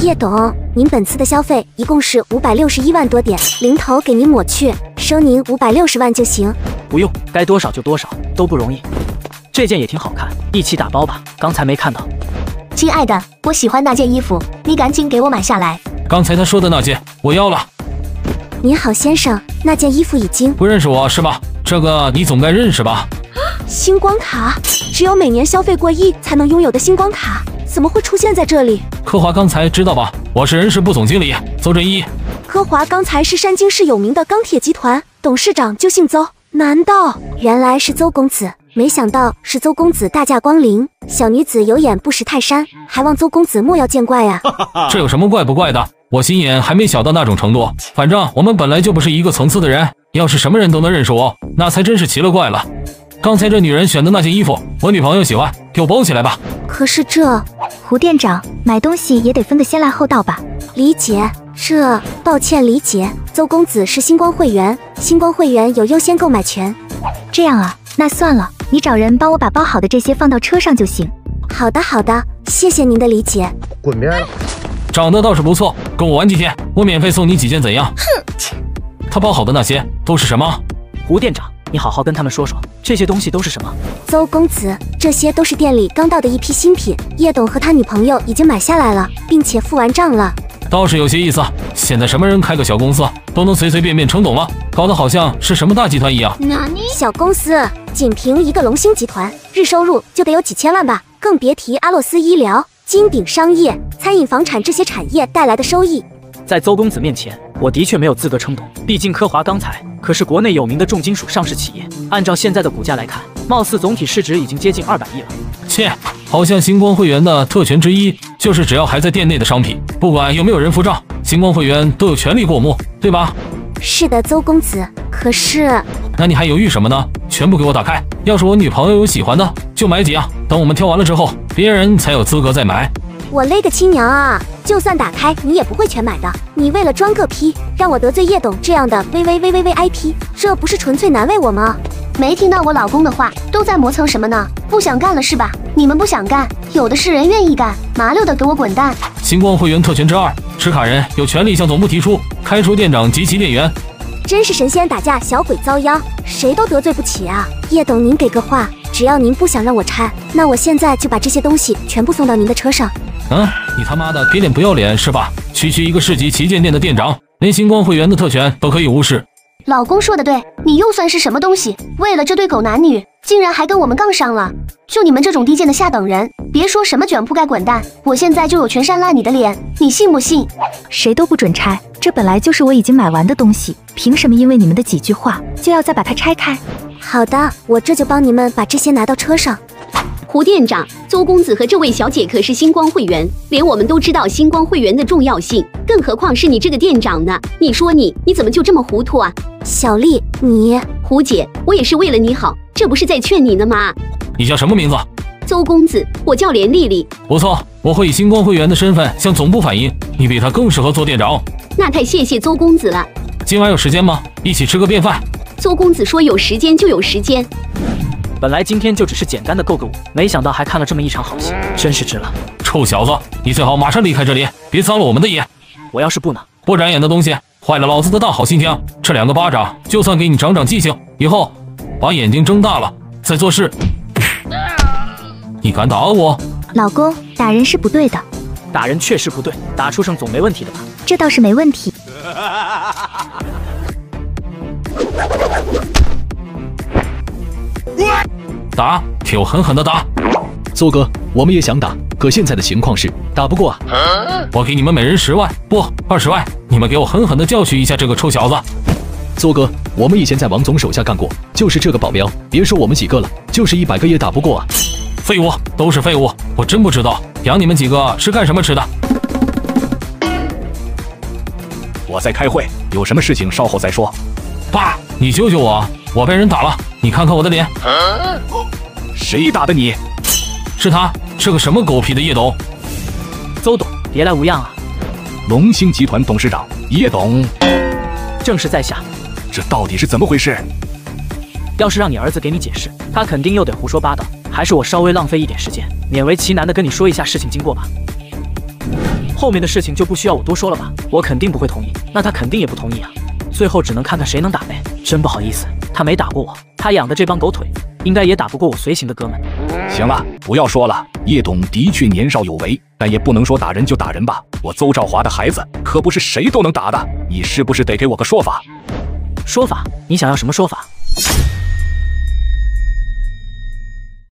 叶董，您本次的消费一共是五百六十一万多点，零头给您抹去，收您五百六十万就行。不用，该多少就多少，都不容易。这件也挺好看，一起打包吧。刚才没看到。亲爱的，我喜欢那件衣服，你赶紧给我买下来。刚才他说的那件，我要了。您好，先生，那件衣服已经不认识我是吧？这个你总该认识吧？星光卡，只有每年消费过亿才能拥有的星光卡，怎么会出现在这里？科华刚才知道吧？我是人事部总经理邹振一。科华刚才是山京市有名的钢铁集团董事长，就姓邹。难道原来是邹公子？没想到是邹公子大驾光临。小女子有眼不识泰山，还望邹公子莫要见怪啊！这有什么怪不怪的？我心眼还没小到那种程度。反正我们本来就不是一个层次的人，要是什么人都能认识我，那才真是奇了怪了。刚才这女人选的那件衣服，我女朋友喜欢，给我包起来吧。可是这，胡店长买东西也得分个先来后到吧？理解。这，抱歉，理解。邹公子是星光会员，星光会员有优先购买权。这样啊，那算了，你找人帮我把包好的这些放到车上就行。好的，好的，谢谢您的理解。滚边了。长得倒是不错，跟我玩几天，我免费送你几件，怎样？哼！他包好的那些都是什么？胡店长，你好好跟他们说说，这些东西都是什么？邹公子，这些都是店里刚到的一批新品，叶董和他女朋友已经买下来了，并且付完账了。倒是有些意思。现在什么人开个小公司都能随随便便成董了，搞得好像是什么大集团一样。小公司，仅凭一个龙兴集团，日收入就得有几千万吧，更别提阿洛斯医疗、金鼎商业、餐饮、房产这些产业带来的收益。在邹公子面前，我的确没有资格称董。毕竟科华钢材可是国内有名的重金属上市企业，按照现在的股价来看，貌似总体市值已经接近二百亿了。切，好像星光会员的特权之一就是只要还在店内的商品，不管有没有人付账，星光会员都有权利过目，对吧？是的，邹公子。可是，那你还犹豫什么呢？全部给我打开！要是我女朋友有喜欢的，就买几样。等我们挑完了之后，别人才有资格再买。我勒个亲娘啊！就算打开，你也不会全买的。你为了装个批，让我得罪叶董这样的 V V V V V I P，这不是纯粹难为我吗？没听到我老公的话，都在磨蹭什么呢？不想干了是吧？你们不想干，有的是人愿意干，麻溜的给我滚蛋！星光会员特权之二，持卡人有权利向总部提出开除店长及其店员。真是神仙打架，小鬼遭殃，谁都得罪不起啊！叶董，您给个话，只要您不想让我拆，那我现在就把这些东西全部送到您的车上。嗯，你他妈的给脸不要脸是吧？区区一个市级旗舰店的店长，连星光会员的特权都可以无视。老公说的对，你又算是什么东西？为了这对狗男女，竟然还跟我们杠上了！就你们这种低贱的下等人，别说什么卷铺盖滚蛋，我现在就有权扇烂你的脸，你信不信？谁都不准拆，这本来就是我已经买完的东西，凭什么因为你们的几句话就要再把它拆开？好的，我这就帮你们把这些拿到车上。胡店长，邹公子和这位小姐可是星光会员，连我们都知道星光会员的重要性，更何况是你这个店长呢？你说你你怎么就这么糊涂啊？小丽，你胡姐，我也是为了你好，这不是在劝你呢吗？你叫什么名字？邹公子，我叫连丽丽。不错，我会以星光会员的身份向总部反映，你比他更适合做店长。那太谢谢邹公子了。今晚有时间吗？一起吃个便饭。邹公子说有时间就有时间。本来今天就只是简单的购个物，没想到还看了这么一场好戏，真是值了。臭小子，你最好马上离开这里，别脏了我们的眼。我要是不呢？不长眼的东西，坏了老子的大好心情。这两个巴掌，就算给你长长记性，以后把眼睛睁大了再做事。你敢打我？老公，打人是不对的。打人确实不对，打畜生总没问题的吧？这倒是没问题。打，给我狠狠的打！邹哥，我们也想打，可现在的情况是打不过啊。我给你们每人十万，不，二十万，你们给我狠狠的教训一下这个臭小子。邹哥，我们以前在王总手下干过，就是这个保镖，别说我们几个了，就是一百个也打不过啊。废物，都是废物，我真不知道养你们几个是干什么吃的。我在开会，有什么事情稍后再说。爸，你救救我，我被人打了，你看看我的脸。谁打的你？是他，是个什么狗屁的叶董。邹董，别来无恙啊。龙兴集团董事长叶董，正是在下。这到底是怎么回事？要是让你儿子给你解释，他肯定又得胡说八道。还是我稍微浪费一点时间，勉为其难的跟你说一下事情经过吧。后面的事情就不需要我多说了吧？我肯定不会同意，那他肯定也不同意啊。最后只能看看谁能打呗。真不好意思，他没打过我，他养的这帮狗腿，应该也打不过我随行的哥们。行了，不要说了。叶董的确年少有为，但也不能说打人就打人吧。我邹兆华的孩子可不是谁都能打的，你是不是得给我个说法？说法？你想要什么说法？